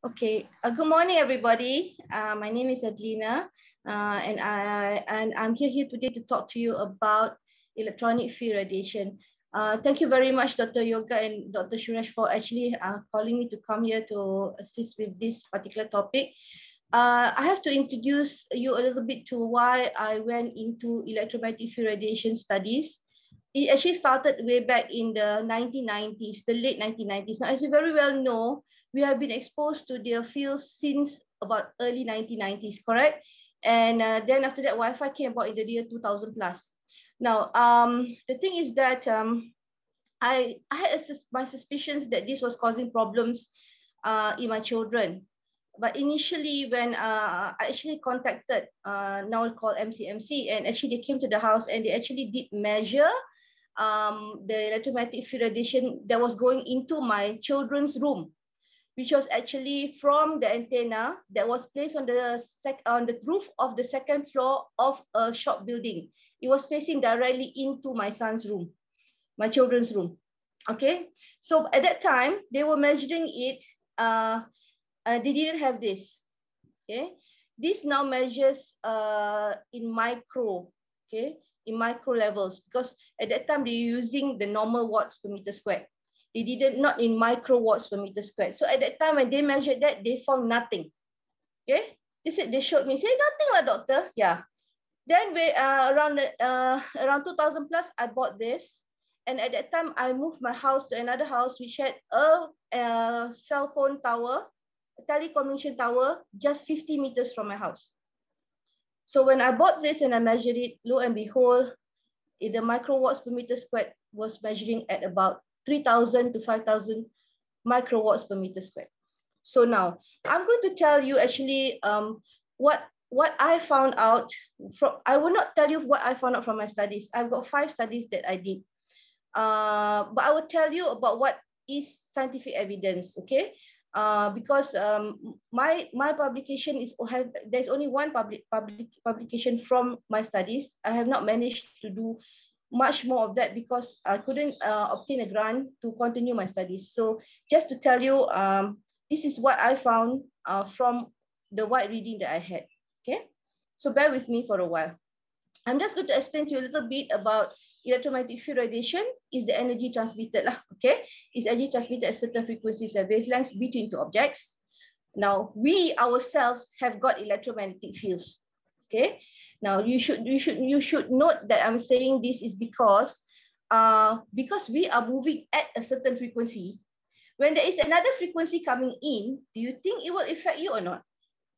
Okay, uh, good morning, everybody. Uh, my name is Adlina, uh, and I and I'm here here today to talk to you about electronic field radiation. Uh, thank you very much, Dr. Yoga and Dr. Suresh, for actually uh, calling me to come here to assist with this particular topic. Uh, I have to introduce you a little bit to why I went into electromagnetic field radiation studies. It actually started way back in the 1990s, the late 1990s. Now, as you very well know, we have been exposed to their fields since about early 1990s, correct? And uh, then after that, Wi-Fi came about in the year 2000 plus. Now, um, the thing is that um, I, I had my suspicions that this was causing problems uh, in my children. But initially, when uh, I actually contacted uh, now called MCMC, and actually they came to the house and they actually did measure um, the electromagnetic field radiation that was going into my children's room which was actually from the antenna that was placed on the sec on the roof of the second floor of a shop building. It was facing directly into my son's room, my children's room. Okay, so at that time they were measuring it. Uh, uh, they didn't have this. Okay, this now measures uh, in micro. Okay, in micro levels because at that time they're using the normal watts per meter square. They didn't not in micro watts per meter squared. So at that time when they measured that, they found nothing. Okay. They said they showed me, say nothing lah, doctor. Yeah. Then we uh, around uh, around 2000 plus, I bought this. And at that time, I moved my house to another house which had a, a cell phone tower, a telecommunication tower, just 50 meters from my house. So when I bought this and I measured it, lo and behold, the microwatts per meter squared was measuring at about 3,000 to 5,000 microwatts per meter squared. So now I'm going to tell you actually um, what, what I found out from, I will not tell you what I found out from my studies. I've got five studies that I did. Uh, but I will tell you about what is scientific evidence, okay? Uh, because um, my my publication is have there's only one public public publication from my studies. I have not managed to do much more of that because I couldn't uh, obtain a grant to continue my studies. So just to tell you, um, this is what I found uh, from the wide reading that I had, okay? So bear with me for a while. I'm just going to explain to you a little bit about electromagnetic field radiation is the energy transmitted, lah, okay? It's energy transmitted at certain frequencies and wavelengths between two objects. Now, we ourselves have got electromagnetic fields, okay? Now you should you should you should note that I'm saying this is because uh, because we are moving at a certain frequency. When there is another frequency coming in, do you think it will affect you or not?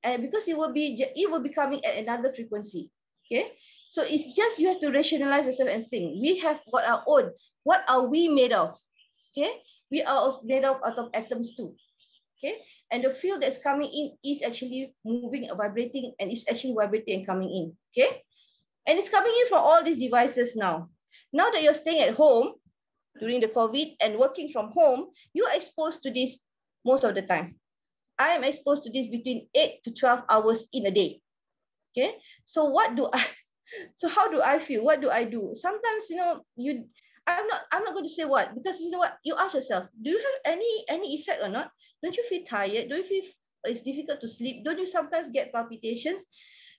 And because it will be it will be coming at another frequency. Okay, so it's just you have to rationalize yourself and think. We have got our own. What are we made of? Okay, we are made of out of atoms too okay? And the field that's coming in is actually moving, vibrating, and it's actually vibrating and coming in, okay? And it's coming in from all these devices now. Now that you're staying at home during the COVID and working from home, you're exposed to this most of the time. I am exposed to this between 8 to 12 hours in a day. Okay, so what do I, so how do I feel? What do I do? Sometimes, you know, you, I'm not, I'm not going to say what, because you know what, you ask yourself, do you have any, any effect or not? Don't you feel tired? Don't you feel it's difficult to sleep? Don't you sometimes get palpitations?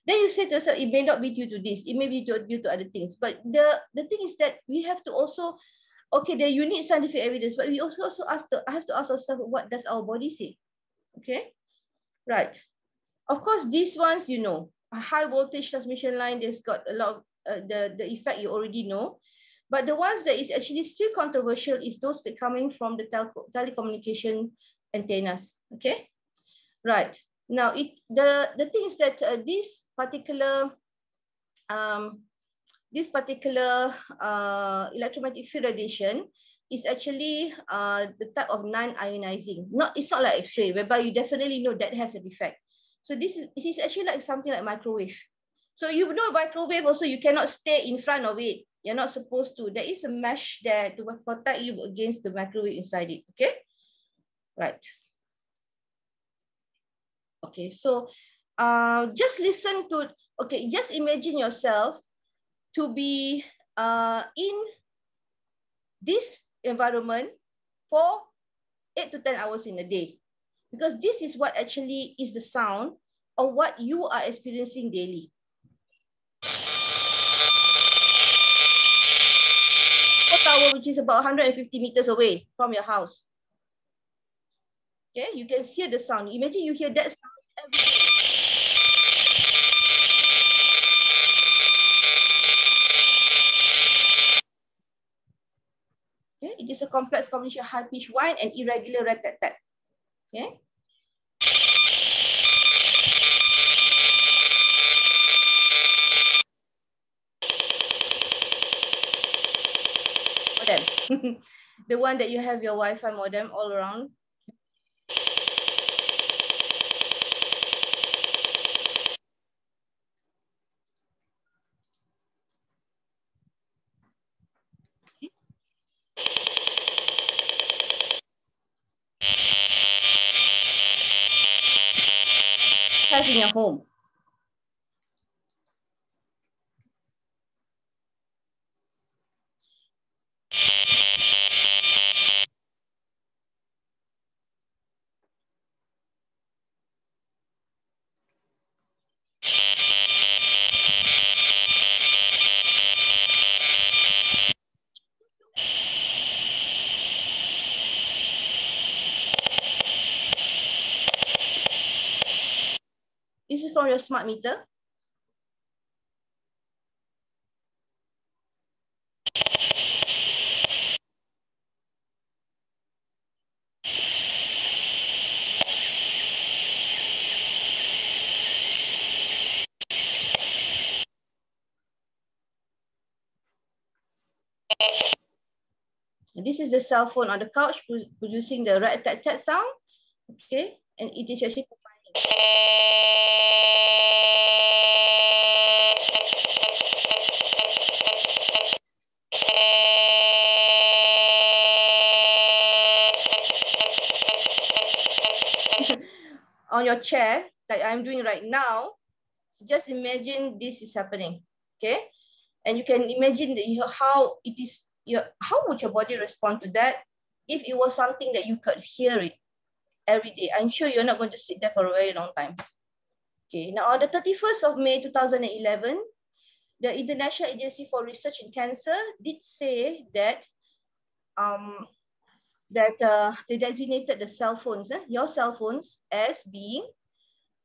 Then you say to yourself, it may not be due to this. It may be due, to other things. But the, the thing is that we have to also, okay, there you need scientific evidence, but we also, also ask to, I have to ask ourselves, what does our body say? Okay, right. Of course, these ones, you know, a high voltage transmission line, there's got a lot of uh, the, the effect you already know. But the ones that is actually still controversial is those that coming from the tele telecommunication antennas. Okay, right. Now, it the the thing is that uh, this particular um, this particular uh, electromagnetic field radiation is actually uh, the type of non-ionizing. Not it's not like X-ray, whereby you definitely know that has an effect. So this is it is actually like something like microwave. So you know microwave also you cannot stay in front of it. You're not supposed to. There is a mesh there to protect you against the microwave inside it. Okay. Right. Okay, so uh, just listen to, okay, just imagine yourself to be uh, in this environment for eight to 10 hours in a day. because this is what actually is the sound of what you are experiencing daily. Tower, which is about 150 meters away from your house. Okay, you can hear the sound. Imagine you hear that sound every day. Okay, it is a complex combination of high-pitched whine and irregular rat-tat-tat. Okay. Modem. the one that you have your Wi-Fi modem all around. Home. Smart meter. This is the cell phone on the couch producing the rat-tat-tat sound. Okay, and it is actually on your chair like I'm doing right now, so just imagine this is happening, okay? And you can imagine how it is, your, how would your body respond to that if it was something that you could hear it every day. I'm sure you're not going to sit there for a very long time. Okay, now on the 31st of May 2011, the International Agency for Research in Cancer did say that um, that uh, they designated the cell phones, eh, your cell phones, as being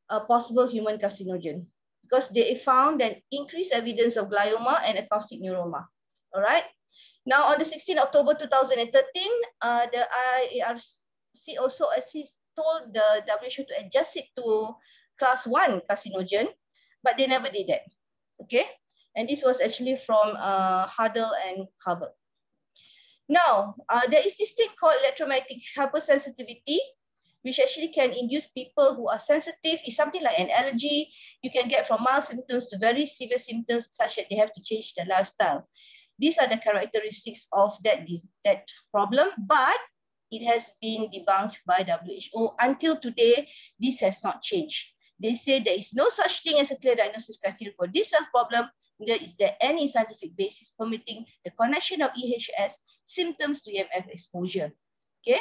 a possible human carcinogen because they found an increased evidence of glioma and acoustic neuroma. All right. Now, on the 16th October 2013, uh, the IARC also assist, told the WHO to adjust it to class one carcinogen, but they never did that. Okay, and this was actually from uh, Huddle and Cover. Now, uh, there is this thing called electromagnetic hypersensitivity, which actually can induce people who are sensitive. It's something like an allergy. You can get from mild symptoms to very severe symptoms such that they have to change their lifestyle. These are the characteristics of that, that problem, but it has been debunked by WHO. Until today, this has not changed. They say there is no such thing as a clear diagnosis criteria for this health problem, neither is there any scientific basis permitting the connection of EHS symptoms to EMF exposure. Okay.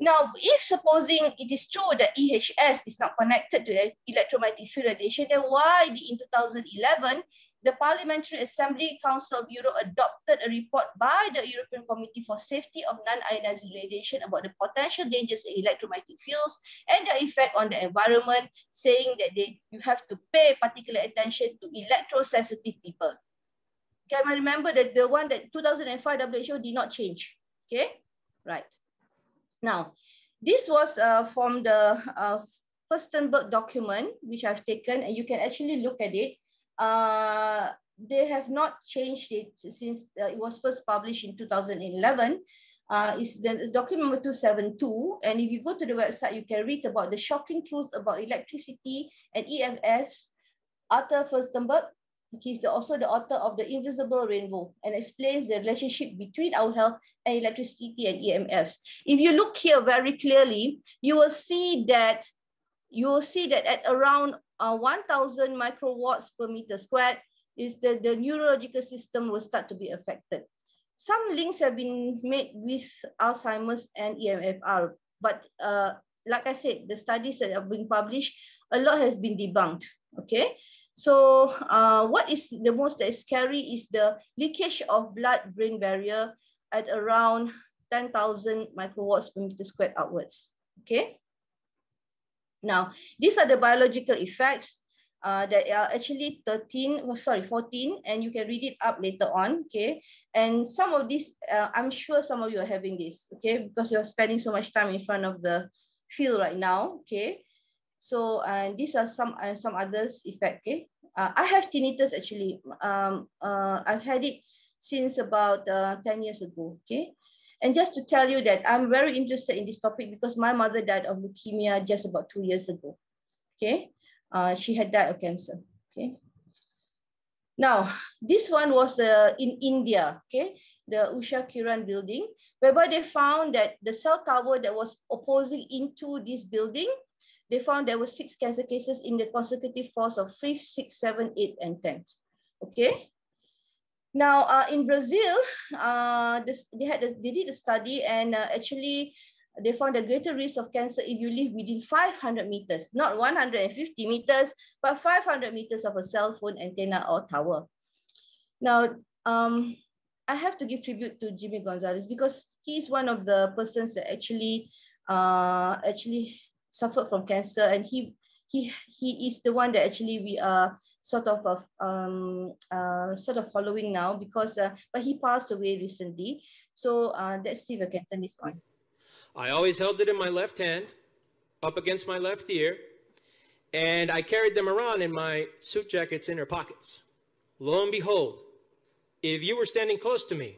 Now, if supposing it is true that EHS is not connected to electromagnetic field radiation, then why in 2011 the Parliamentary Assembly Council of Europe adopted a report by the European Committee for Safety of Non-Ionizing Radiation about the potential dangers of electromagnetic fields and their effect on the environment, saying that they, you have to pay particular attention to electrosensitive people. Can I remember that the one that 2005 WHO did not change. Okay, right. Now, this was uh, from the uh, Firstenberg document, which I've taken, and you can actually look at it uh, they have not changed it since uh, it was first published in 2011. Uh, is the document number 272. And if you go to the website, you can read about the shocking truth about electricity and EMFs. Arthur Firstenberg, he's the, also the author of The Invisible Rainbow and explains the relationship between our health and electricity and EMFs. If you look here very clearly, you will see that you will see that at around uh, 1000 microwatts per meter squared, is that the neurological system will start to be affected. Some links have been made with Alzheimer's and EMFR, but uh, like I said, the studies that have been published, a lot has been debunked. Okay. So uh, what is the most that is scary is the leakage of blood-brain barrier at around 10,000 microwatts per meter squared outwards. Okay. Now, these are the biological effects uh, that are actually 13, oh, sorry, 14, and you can read it up later on, okay? And some of these, uh, I'm sure some of you are having this, okay? Because you're spending so much time in front of the field right now, okay? So uh, these are some uh, some others effect, okay? Uh, I have tinnitus actually. Um, uh, I've had it since about uh, 10 years ago, okay? And just to tell you that I'm very interested in this topic because my mother died of leukemia just about two years ago, okay? uh, she had died of cancer. Okay. Now, this one was uh, in India, okay, the Usha Kiran building, whereby they found that the cell tower that was opposing into this building, they found there were six cancer cases in the consecutive force of fifth, sixth, seventh, eighth, and tenth. Okay. Now, uh, in Brazil, uh, they had a, they did a study and uh, actually they found a greater risk of cancer if you live within 500 meters, not 150 meters, but 500 meters of a cell phone antenna or tower. Now, um, I have to give tribute to Jimmy Gonzalez because he is one of the persons that actually uh, actually suffered from cancer and he he he is the one that actually we are sort of of um uh sort of following now because uh, but he passed away recently so uh let's see if I can turn this on. I always held it in my left hand, up against my left ear, and I carried them around in my suit jacket's inner pockets. Lo and behold, if you were standing close to me,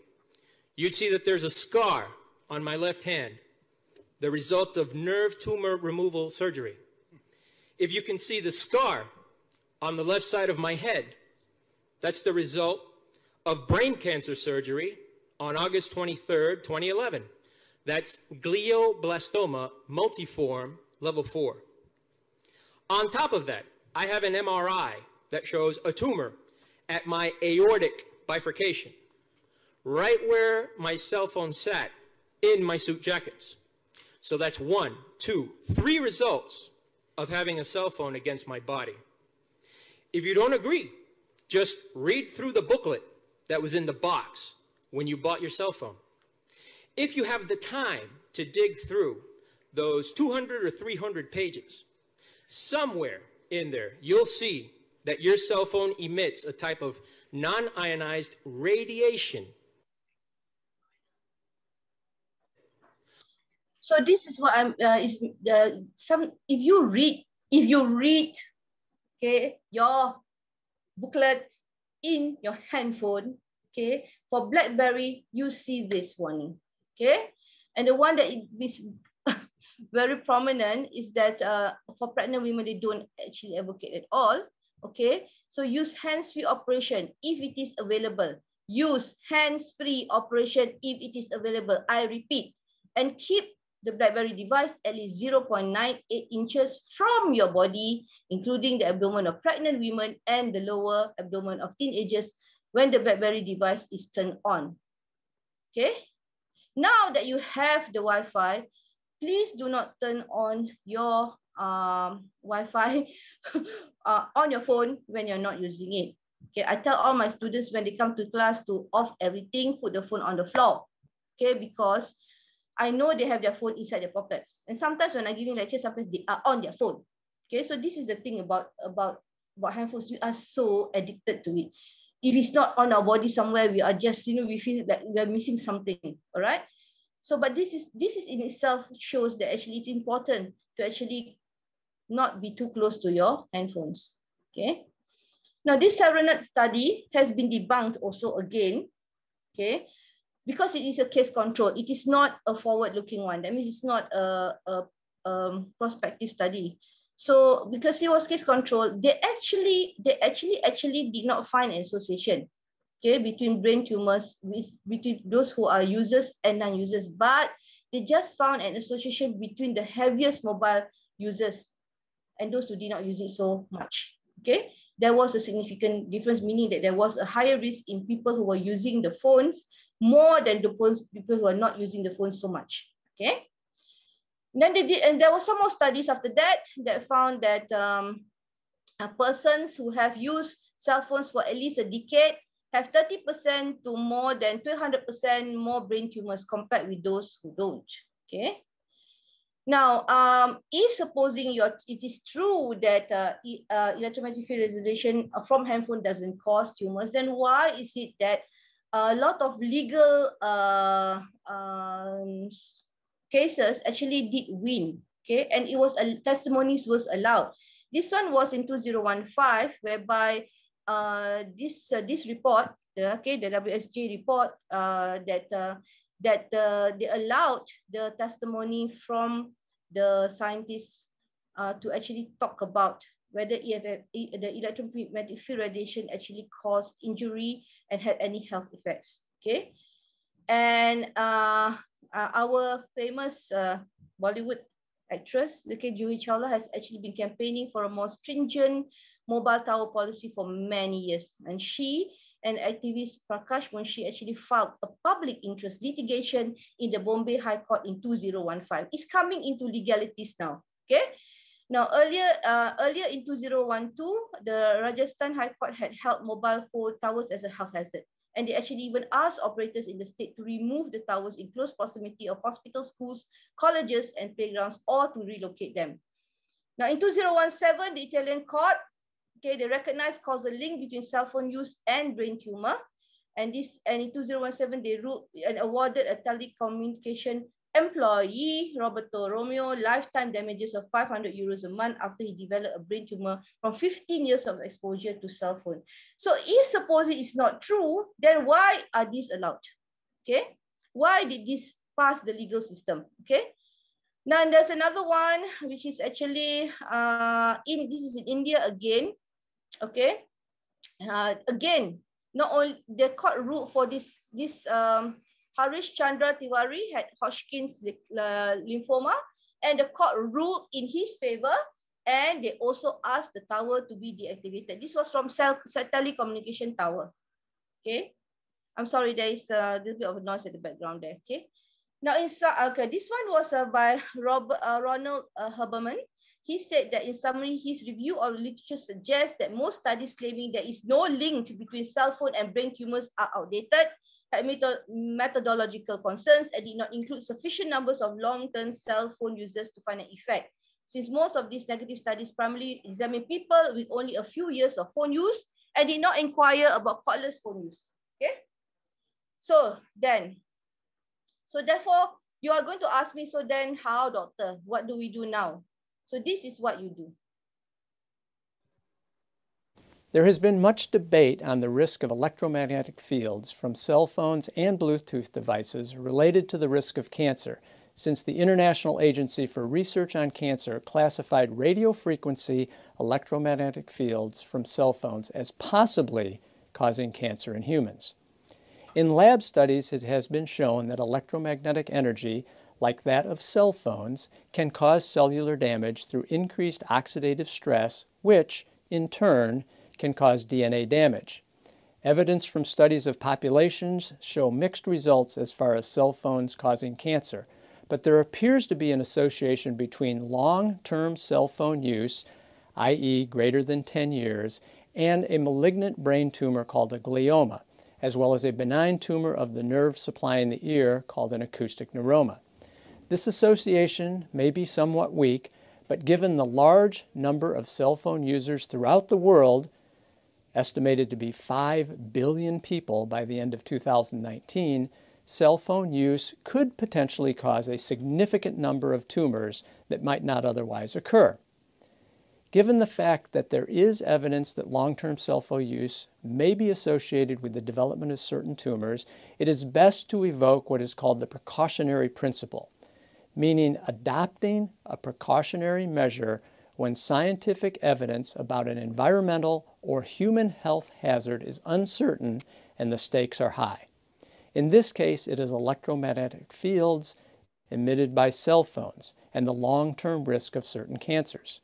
you'd see that there's a scar on my left hand, the result of nerve tumor removal surgery. If you can see the scar on the left side of my head, that's the result of brain cancer surgery on August 23rd, 2011. That's glioblastoma multiforme level four. On top of that, I have an MRI that shows a tumor at my aortic bifurcation, right where my cell phone sat in my suit jackets. So that's one, two, three results of having a cell phone against my body. If you don't agree, just read through the booklet that was in the box when you bought your cell phone. If you have the time to dig through those 200 or 300 pages, somewhere in there, you'll see that your cell phone emits a type of non-ionized radiation. So this is what I'm, uh, is uh, some, if you read, if you read, okay, your booklet in your handphone, okay, for BlackBerry, you see this warning okay? And the one that is very prominent is that uh, for pregnant women, they don't actually advocate at all, okay? So use hands-free operation if it is available. Use hands-free operation if it is available. I repeat, and keep the BlackBerry device at least 0.98 inches from your body, including the abdomen of pregnant women and the lower abdomen of teenagers when the BlackBerry device is turned on. Okay, now that you have the Wi-Fi, please do not turn on your um, Wi-Fi uh, on your phone when you're not using it. Okay, I tell all my students when they come to class to off everything, put the phone on the floor. Okay, because I know they have their phone inside their pockets. And sometimes when I give giving lectures, sometimes they are on their phone. Okay, so this is the thing about, about, about handphones. We are so addicted to it if it's not on our body somewhere, we are just, you know, we feel that we're missing something, all right? So, but this is, this is in itself shows that actually it's important to actually not be too close to your handphones, okay? Now, this Serenade study has been debunked also again, okay? Because it is a case control, it is not a forward-looking one. That means it's not a, a um, prospective study. So because it was case control, they actually they actually actually did not find an association, okay, between brain tumors with between those who are users and non-users, but they just found an association between the heaviest mobile users and those who did not use it so much. Okay, there was a significant difference, meaning that there was a higher risk in people who were using the phones more than the phones, people who are not using the phones so much. Okay. Then they did, and there were some more studies after that that found that um, uh, persons who have used cell phones for at least a decade have 30% to more than 200% more brain tumors compared with those who don't. Okay. Now, um, if supposing you're, it is true that uh, uh, electromagnetic field radiation from handphone doesn't cause tumors, then why is it that a lot of legal uh, um, cases actually did win? Okay, and it was a testimonies was allowed. This one was in 2015, whereby uh, this uh, this report, okay, the WSJ report uh, that uh, that uh, they allowed the testimony from the scientists uh, to actually talk about whether EFF, the electromagnetic field radiation actually caused injury and had any health effects. Okay, and uh, uh, our famous uh, Bollywood actress, okay, Juhi Chawla has actually been campaigning for a more stringent mobile tower policy for many years, and she and activist Prakash Munshi actually filed a public interest litigation in the Bombay High Court in 2015. It's coming into legalities now. Okay. Now, earlier, uh, earlier in 2012, the Rajasthan High Court had held mobile phone towers as a health hazard. And they actually even asked operators in the state to remove the towers in close proximity of hospitals, schools, colleges, and playgrounds, or to relocate them. Now, in 2017, the Italian court okay, they recognize causal link between cell phone use and brain tumor. And this, and in 2017, they ruled and awarded a telecommunication employee, Roberto Romeo, lifetime damages of 500 euros a month after he developed a brain tumor from 15 years of exposure to cell phone. So if suppose it is not true, then why are these allowed? Okay, why did this pass the legal system? Okay, now there's another one which is actually uh, in this is in India again. Okay. Uh, again, not only the court ruled for this this um, Harish Chandra Tiwari had Hodgkin's lymphoma, and the court ruled in his favor. And they also asked the tower to be deactivated. This was from cell, cell telecommunication tower. Okay. I'm sorry, there is a little bit of noise at the background there. Okay. Now, in, okay, this one was uh, by Robert, uh, Ronald uh, Herbermann. He said that in summary, his review of literature suggests that most studies claiming there is no link between cell phone and brain tumors are outdated, had methodological concerns, and did not include sufficient numbers of long-term cell phone users to find an effect. Since most of these negative studies primarily examine people with only a few years of phone use and did not inquire about cordless phone use. Okay. So then, so therefore, you are going to ask me, so then how, doctor, what do we do now? So this is what you do. There has been much debate on the risk of electromagnetic fields from cell phones and Bluetooth devices related to the risk of cancer since the International Agency for Research on Cancer classified radio frequency electromagnetic fields from cell phones as possibly causing cancer in humans. In lab studies, it has been shown that electromagnetic energy like that of cell phones, can cause cellular damage through increased oxidative stress, which, in turn, can cause DNA damage. Evidence from studies of populations show mixed results as far as cell phones causing cancer, but there appears to be an association between long-term cell phone use, i.e. greater than 10 years, and a malignant brain tumor called a glioma, as well as a benign tumor of the nerve supplying the ear called an acoustic neuroma. This association may be somewhat weak, but given the large number of cell phone users throughout the world, estimated to be 5 billion people by the end of 2019, cell phone use could potentially cause a significant number of tumors that might not otherwise occur. Given the fact that there is evidence that long-term cell phone use may be associated with the development of certain tumors, it is best to evoke what is called the precautionary principle meaning adopting a precautionary measure when scientific evidence about an environmental or human health hazard is uncertain and the stakes are high. In this case, it is electromagnetic fields emitted by cell phones and the long-term risk of certain cancers.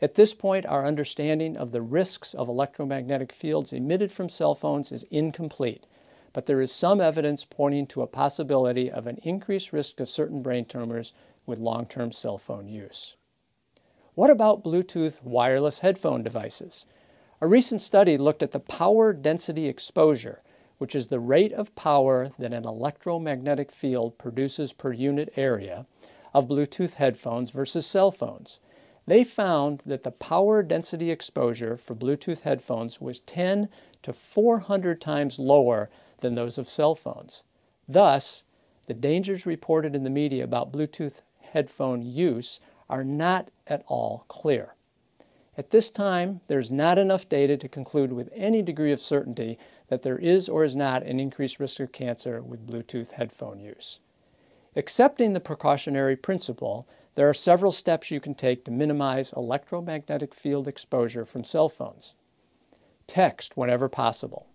At this point, our understanding of the risks of electromagnetic fields emitted from cell phones is incomplete, but there is some evidence pointing to a possibility of an increased risk of certain brain tumors with long-term cell phone use. What about Bluetooth wireless headphone devices? A recent study looked at the power density exposure, which is the rate of power that an electromagnetic field produces per unit area of Bluetooth headphones versus cell phones. They found that the power density exposure for Bluetooth headphones was 10 to 400 times lower than those of cell phones. Thus, the dangers reported in the media about Bluetooth headphone use are not at all clear. At this time, there's not enough data to conclude with any degree of certainty that there is or is not an increased risk of cancer with Bluetooth headphone use. Accepting the precautionary principle, there are several steps you can take to minimize electromagnetic field exposure from cell phones. Text whenever possible.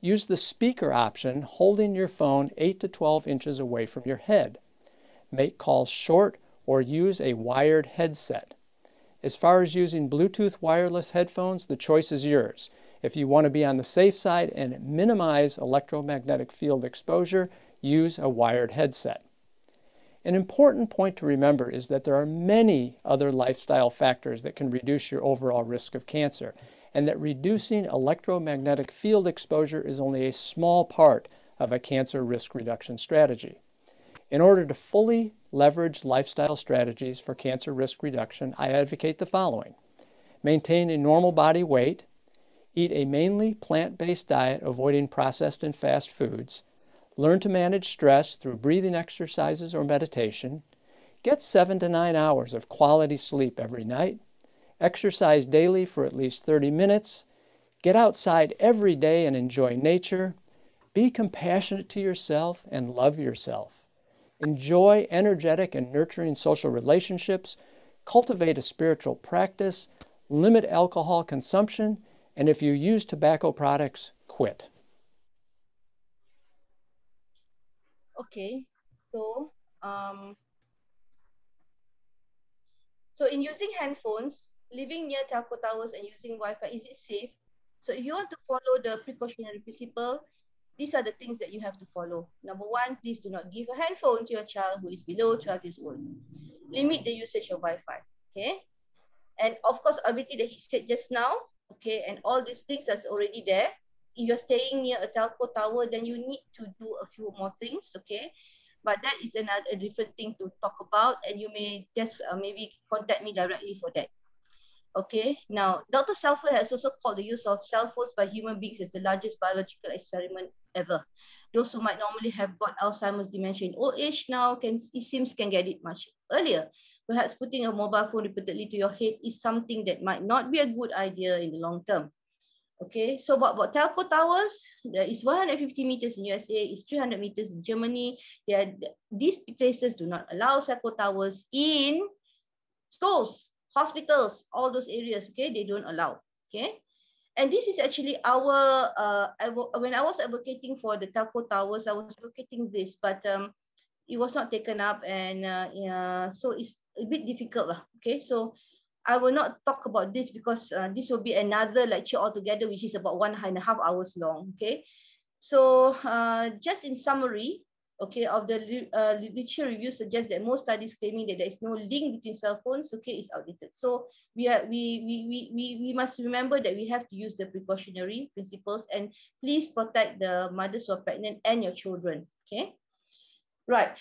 Use the speaker option holding your phone 8 to 12 inches away from your head. Make calls short or use a wired headset. As far as using Bluetooth wireless headphones, the choice is yours. If you want to be on the safe side and minimize electromagnetic field exposure, use a wired headset. An important point to remember is that there are many other lifestyle factors that can reduce your overall risk of cancer, and that reducing electromagnetic field exposure is only a small part of a cancer risk reduction strategy. In order to fully leverage lifestyle strategies for cancer risk reduction, I advocate the following. Maintain a normal body weight, eat a mainly plant-based diet avoiding processed and fast foods, learn to manage stress through breathing exercises or meditation, get seven to nine hours of quality sleep every night, exercise daily for at least 30 minutes, get outside every day and enjoy nature, be compassionate to yourself and love yourself. Enjoy energetic and nurturing social relationships, cultivate a spiritual practice, limit alcohol consumption, and if you use tobacco products, quit. Okay, so um, so in using handphones, living near telco towers and using Wi-Fi, is it safe? So if you want to follow the precautionary principle, these are the things that you have to follow. Number one, please do not give a handphone to your child who is below 12 years old. Limit the usage of Wi-Fi, okay? And of course, everything that he said just now, okay, and all these things that's already there. If you're staying near a telco tower, then you need to do a few more things, okay? But that is another a different thing to talk about, and you may just uh, maybe contact me directly for that. Okay, now Dr. Salford has also called the use of cell phones by human beings as the largest biological experiment ever. Those who might normally have got Alzheimer's dementia in old age now can it seems can get it much earlier. Perhaps putting a mobile phone repeatedly to your head is something that might not be a good idea in the long term. Okay, so about, about telco towers, there is 150 meters in USA, is 300 meters in Germany. Are, these places do not allow telco towers in schools, hospitals, all those areas, okay, they don't allow, okay? And this is actually our, uh, when I was advocating for the telco towers, I was advocating this, but um, it was not taken up and uh, yeah, so it's a bit difficult, okay? So I will not talk about this because uh, this will be another lecture altogether, which is about one and a half hours long, okay? So uh, just in summary, okay, of the uh, literature review suggests that most studies claiming that there is no link between cell phones, okay, is outdated. So we are we we we we we must remember that we have to use the precautionary principles and please protect the mothers who are pregnant and your children. Okay, right.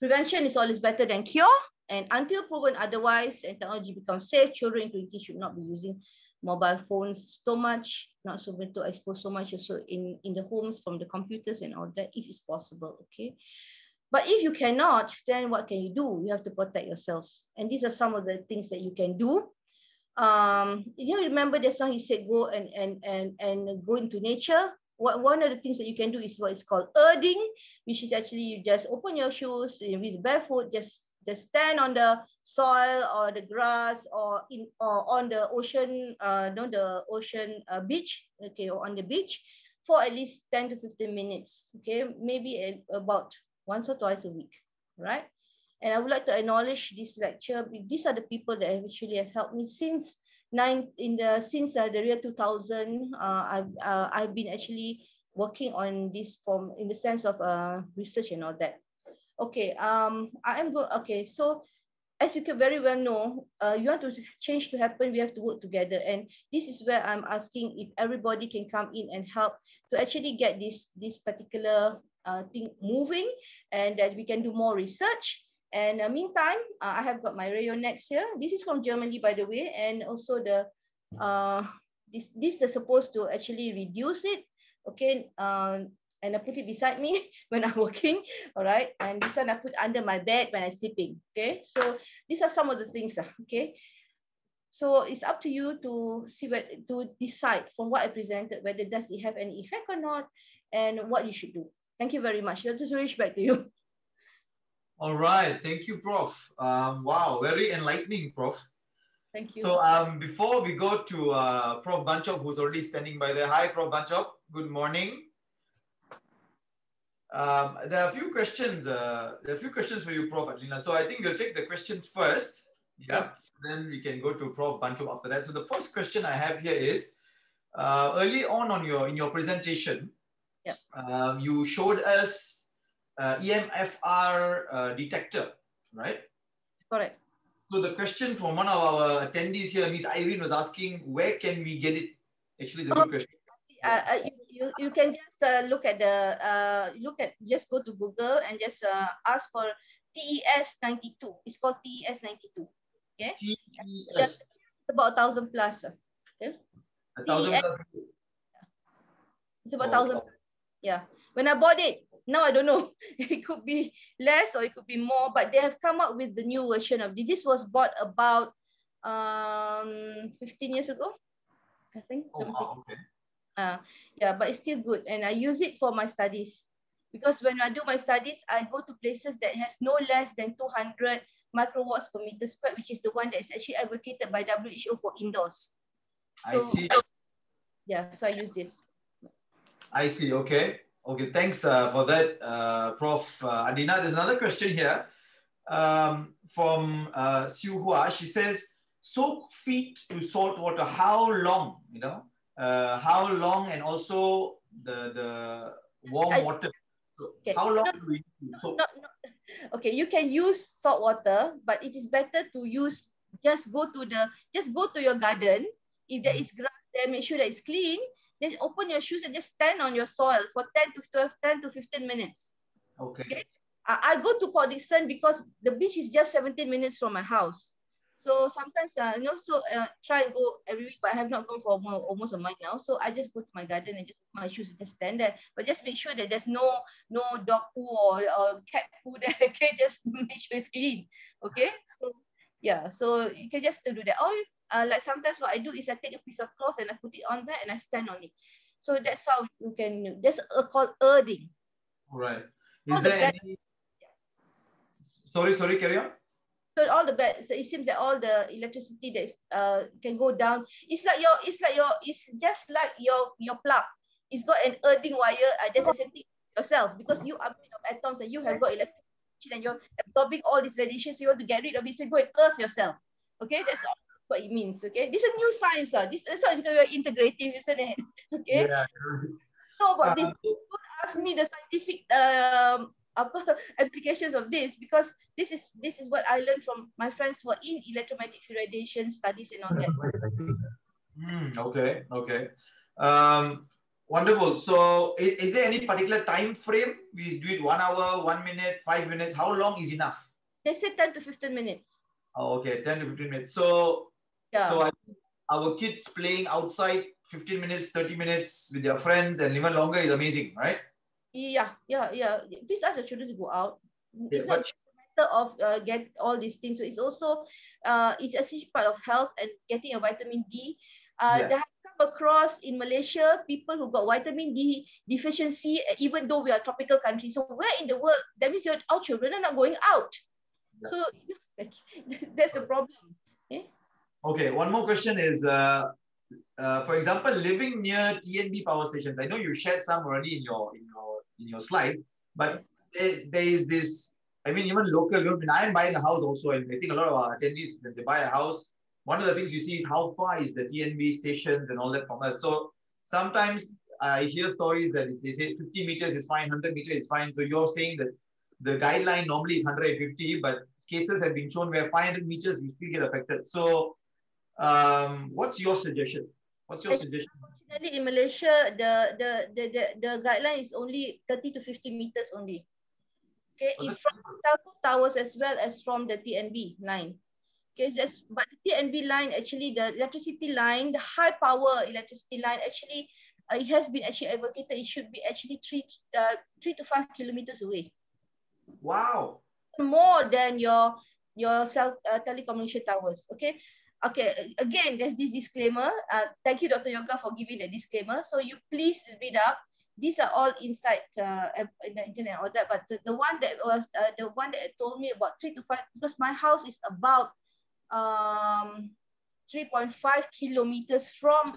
Prevention is always better than cure, and until proven otherwise and technology becomes safe, children 20 should not be using mobile phones so much, not so to expose so much also in, in the homes from the computers and all that, if it's possible, okay? But if you cannot, then what can you do? You have to protect yourselves. And these are some of the things that you can do. Um, you remember the song he said, go and, and, and, and go into nature. What, one of the things that you can do is what is called earthing, which is actually you just open your shoes with barefoot, just just stand on the soil or the grass or in or on the ocean uh no the ocean uh, beach okay or on the beach for at least 10 to 15 minutes okay maybe a, about once or twice a week right and i would like to acknowledge this lecture these are the people that actually have helped me since nine in the since uh, the year 2000 uh, i've uh, i've been actually working on this form in the sense of uh, research and all that. Okay, um, I am go. Okay, so as you can very well know, uh, you want to change to happen, we have to work together. And this is where I'm asking if everybody can come in and help to actually get this, this particular uh, thing moving and that we can do more research. And uh, meantime, uh, I have got my radio next here. This is from Germany, by the way, and also the uh, this this is supposed to actually reduce it. Okay, uh, and I put it beside me when I'm working. All right. And this one I put under my bed when I'm sleeping. Okay. So these are some of the things. Uh, okay. So it's up to you to see what to decide from what I presented, whether does it have any effect or not, and what you should do. Thank you very much. I'll just reach back to you. All right. Thank you, Prof. Um, wow, very enlightening, Prof. Thank you. So um, before we go to uh, Prof. Banchop, who's already standing by there. Hi, Prof. Banchop. Good morning. Um, there are a few questions. Uh, there are a few questions for you, Prof. Adlina. So I think we'll take the questions first. Yeah. Then we can go to Prof. Bantu after that. So the first question I have here is, uh, early on on your in your presentation, yeah. um, you showed us uh, EMFR uh, detector, right? Correct. So the question from one of our attendees here, Miss Irene, was asking, where can we get it? Actually, it's a good oh, question. Uh, uh, you, you, can just uh, look at the uh, look at just go to Google and just uh, ask for TES 92. It's called TES 92. Okay. TES. It's about thousand plus. Okay. A thousand TES, plus. It's about oh, thousand. Oh. Yeah. When I bought it, now I don't know. it could be less or it could be more, but they have come up with the new version of this. This was bought about um 15 years ago, I think. Oh, wow, okay. Uh, yeah, but it's still good. And I use it for my studies. Because when I do my studies, I go to places that has no less than 200 microwatts per meter squared, which is the one that is actually advocated by WHO for indoors. So, I see. Yeah, so I use this. I see, okay. Okay, thanks uh, for that, uh, Prof. Uh, Adlina. There's another question here um, from uh, Siu Hua. She says, soak feet to salt water, how long, you know? Uh, how long and also the the warm I, water. So okay. How long no, do we use? So, no, no. Okay, you can use salt water, but it is better to use just go to the just go to your garden. If there mm-hmm. grass there, make sure that it's clean. Then open your shoes and just stand on your soil for 10 to 12, 10 to 15 minutes. Okay. okay? I, I go to Port Dickson because the beach is just 17 minutes from my house. So sometimes, uh, you know, so uh, try and go every week, but I have not gone for more, almost a month now. So I just go to my garden and just put my shoes and just stand there. But just make sure that there's no no dog poo or, or cat poo there. Okay, just make sure it's clean. Okay, so yeah, so you can just do that. Or uh, like sometimes what I do is I take a piece of cloth and I put it on there and I stand on it. So that's how you can. That's a called earthing. Right. Is there the any? Sorry, sorry, carry on. So all the bad, so it seems that all the electricity that is, uh, can go down. It's like your, it's like your, it's just like your your plug. It's got an earthing wire. Uh, there's a same thing yourself because you are made of atoms and you have got electricity and you're absorbing all this radiation. So you want to get rid of it. So you go and earth yourself. Okay, that's all what it means. Okay, this is new science. Uh. This is going to be integrative, isn't it? Okay. Yeah. No, but this. Don't ask me the scientific um, apa applications of this because this is this is what I learned from my friends who are in electromagnetic radiation studies and all that. Mm, okay, okay. Um, wonderful. So is, is, there any particular time frame? We do it one hour, one minute, five minutes. How long is enough? They say 10 to 15 minutes. Oh, okay, 10 to 15 minutes. So, yeah. so I, our kids playing outside 15 minutes, 30 minutes with their friends and even longer is amazing, right? Yeah, yeah, yeah. Please ask your children to go out. It's not a matter of uh, get all these things. So it's also uh, it's essential part of health and getting a vitamin D. Uh, yeah. They have come across in Malaysia people who got vitamin D deficiency, even though we are tropical country. So where in the world that means your our children are not going out. Yeah. So that's the problem. Okay. Okay. One more question is. Uh, uh, for example, living near TNB power stations, I know you shared some already in your in your in your slides, but there, there is this, I mean, even local, when I am buying a house also, and I think a lot of our attendees, when they buy a house, one of the things you see is how far is the TNB stations and all that from us. So sometimes I hear stories that they say 50 meters is fine, 100 meters is fine. So you're saying that the guideline normally is 150, but cases have been shown where 500 meters you still get affected. So, um, what's your suggestion? What's your suggestion? Unfortunately, in Malaysia, the, the the the the guideline is only 30 to 50 meters only. Okay, oh, it's from telco towers as well as from the TNB line. Okay, that's but the TNB line actually the electricity line, the high power electricity line actually uh, it has been actually advocated it should be actually three uh, three to five kilometers away. Wow. More than your your cell uh, telecommunication towers. Okay. Okay. Again, there's this disclaimer. Uh, thank you, Dr. Yoga, for giving the disclaimer. So you please read up. These are all inside uh, in the internet or that. But the, the one that was uh, the one that told me about three to five because my house is about um 3.5 kilometers from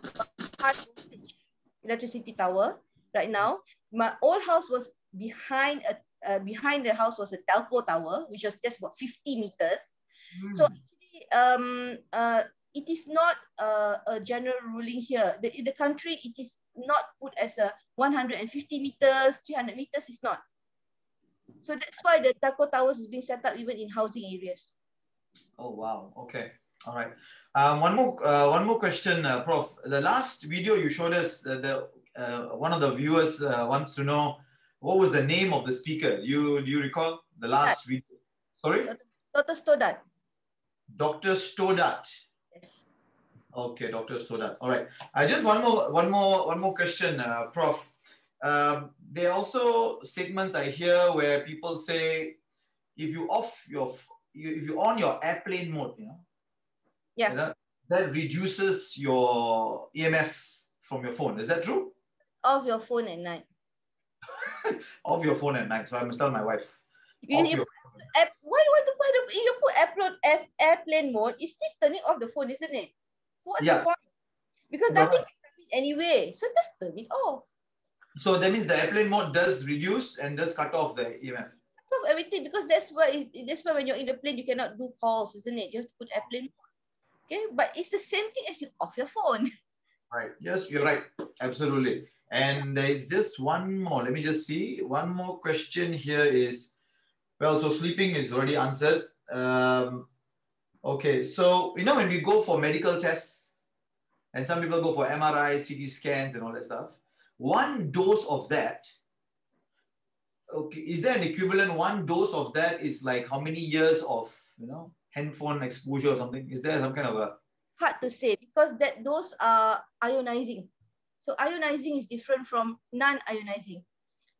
electricity tower right now. My old house was behind a uh, behind the house was a telco tower, which was just about 50 meters. Mm. So um, uh, it is not uh, a general ruling here. The, in the country, it is not put as a 150 meters, 300 meters, it's not. So that's why the telco towers is being set up even in housing areas. Oh, wow. Okay. All right. Um, one more uh, one more question, uh, Prof. The last video you showed us, uh, the uh, one of the viewers uh, wants to know what was the name of the speaker? You do you recall the last video? Sorry? Dr. Stoddart. Dr. Stoddart. Yes. Okay, Dr. Stoddart. All right. I just one more one more one more question, uh, Prof. Um, there are also statements I hear where people say if you off your if you on your airplane mode, you know, yeah, that, that reduces your EMF from your phone. Is that true? Off your phone at night. off your phone at night. So I must tell my wife. You, you app, why do you want to find a, eh, you put airplane, air, airplane mode, it's still turning off the phone, isn't it? So what's yeah. the point? Because nothing can happen anyway. So just turn it off. So that means the airplane mode does reduce and does cut off the EMF. Cut Off everything because that's why that's why when you're in the plane you cannot do calls, isn't it? You have to put airplane mode. Okay, but it's the same thing as you off your phone. Right. Yes, you're right. Absolutely. And there's just one more. Let me just see. One more question here is, well, so sleeping is already answered. Um, okay, so you know when we go for medical tests, and some people go for MRI, CT scans, and all that stuff. One dose of that. Okay, is there an equivalent? One dose of that is like how many years of you know handphone exposure or something? Is there some kind of a hard to say because that those are ionizing. So ionizing is different from non-ionizing.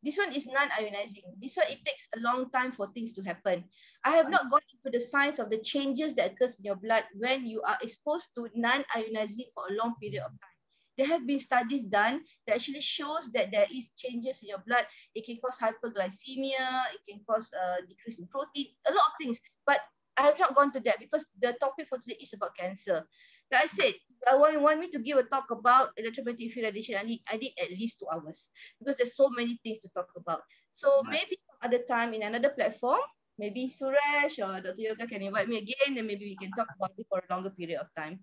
This one is non-ionizing. This one, it takes a long time for things to happen. I have not gone into the science of the changes that occurs in your blood when you are exposed to non-ionizing for a long period of time. There have been studies done that actually shows that there is changes in your blood. It can cause hyperglycemia, it can cause a uh, decrease in protein, a lot of things. But I have not gone to that because the topic for today is about cancer. Like I said, I want, want me to give a talk about electromagnetic field radiation, I need, I need at least two hours because there's so many things to talk about. So right. maybe some other time in another platform, maybe Suresh or Dr. Yoga can invite me again and maybe we can talk about it for a longer period of time.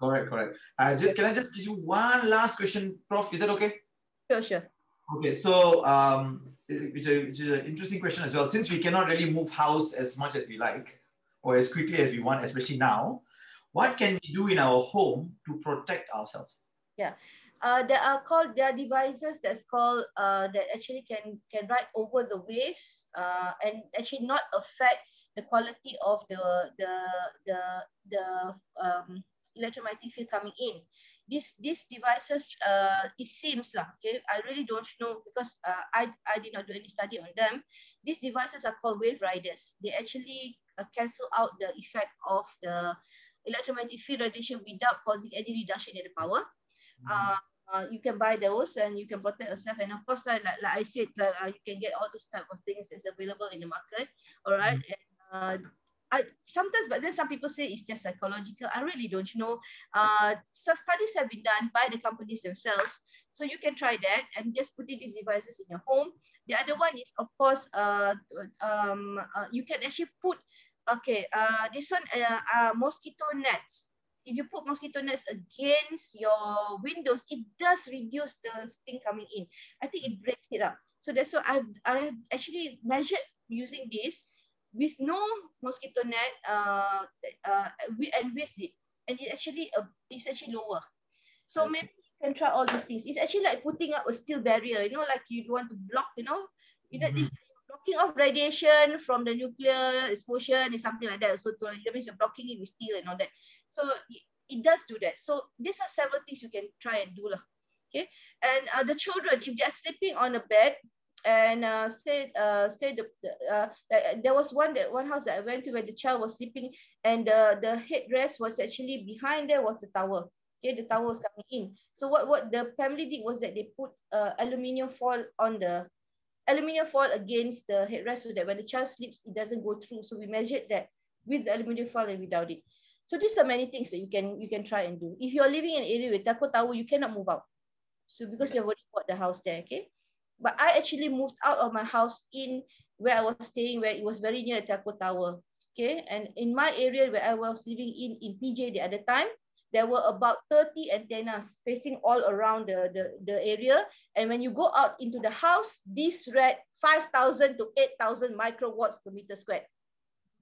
Correct, correct. Uh, just, can I just give you one last question, Prof? Is that okay? Sure, sure. Okay, so um, which, is, which is an interesting question as well. Since we cannot really move house as much as we like or as quickly as we want, especially now, what can we do in our home to protect ourselves? Yeah, uh, there are called there are devices that's called uh, that actually can can ride over the waves uh, and actually not affect the quality of the the the the um, electromagnetic field coming in. These these devices, uh, it seems lah, okay, I really don't know because uh, I I did not do any study on them. These devices are called wave riders. They actually uh, cancel out the effect of the electromagnetic field radiation without causing any reduction in the power. Mm-hmm. Uh, uh, you can buy those and you can protect yourself. And of course, like, like I said, uh, you can get all those type of things that's available in the market. All right. Mm-hmm. And, uh, I, sometimes, but then some people say it's just psychological. I really don't know. Uh, some studies have been done by the companies themselves. So you can try that and just putting these devices in your home. The other one is, of course, uh, um, uh, you can actually put Okay, uh, this one, uh, uh, mosquito nets. if you put mosquito nets against your windows, it does reduce the thing coming in. I think it breaks it up. So that's why I've, I've actually measured using this with no mosquito net uh, uh, and with it. And it actually, uh, it's actually lower. So maybe you can try all these things. It's actually like putting up a steel barrier, you know, like you want to block, you know, you know, mm -hmm. this blocking off radiation from the nuclear explosion is something like that. So to, that means you're blocking it with steel and all that. So it, it does do that. So these are several things you can try and do. Lah. Okay. And uh, the children, if they're sleeping on a bed, and uh, said uh, said the, uh, there was one that one house that I went to where the child was sleeping and the the headrest was actually behind there was the tower. Okay, the tower was coming in. So what what the family did was that they put uh, aluminium foil on the aluminium foil against the headrest so that when the child sleeps, it doesn't go through. So we measured that with the aluminium foil and without it. So these are many things that you can you can try and do. If you're living in an area with telco tower, you cannot move out. So because you've already bought the house there, okay? But I actually moved out of my house in where I was staying, where it was very near a telco tower. Okay, and in my area where I was living in in PJ the other time, there were about 30 antennas facing all around the, the, the area. And when you go out into the house, this read 5,000 to 8,000 microwatts per meter squared.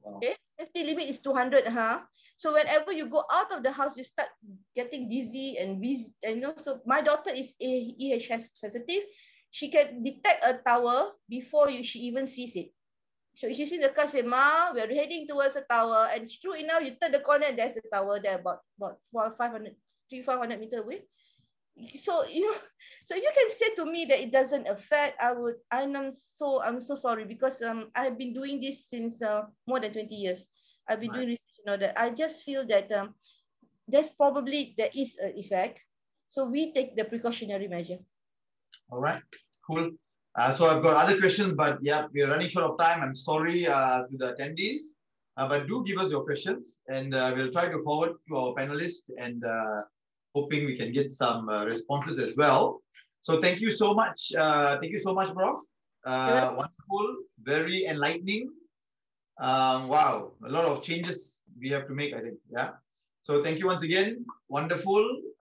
Wow. Okay, safety limit is 200, huh? So whenever you go out of the house, you start getting dizzy and busy. And you know, so my daughter is EHS sensitive. She can detect a tower before you, she even sees it. So you see the car say, Ma, we're heading towards a tower. And true enough, you turn the corner and there's a tower there about, about 500, 3, 500 meter away. So, you know, so you can say to me that it doesn't affect, I would, and I'm so, I'm so sorry because um, I've been doing this since uh, more than 20 years. I've been right. doing research, you know, that I just feel that um, there's probably, there is an effect. So we take the precautionary measure. All right, cool. Uh, so I've got other questions, but yeah, we're running short of time. I'm sorry uh, to the attendees, uh, but do give us your questions and uh, we'll try to forward to our panelists and uh, hoping we can get some uh, responses as well. So thank you so much. thank you so much, Prof. wonderful, very enlightening. Um, wow, a lot of changes we have to make, I think. Yeah. So thank you once again. Wonderful.